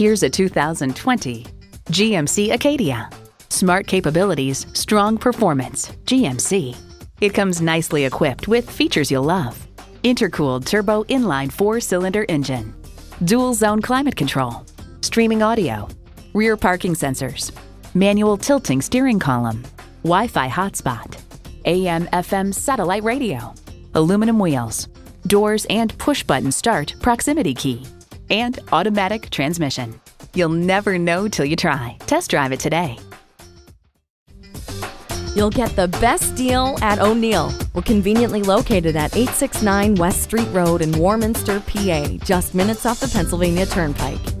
Here's a 2020 GMC Acadia. Smart capabilities, strong performance. GMC. It comes nicely equipped with features you'll love. Intercooled turbo inline four-cylinder engine. Dual zone climate control. Streaming audio. Rear parking sensors. Manual tilting steering column. Wi-Fi hotspot. AM FM satellite radio. Aluminum wheels. Doors and push-button start proximity key. And automatic transmission. You'll never know till you try. Test drive it today. You'll get the best deal at O'Neil. We're conveniently located at 869 West Street Road in Warminster, PA, just minutes off the Pennsylvania Turnpike.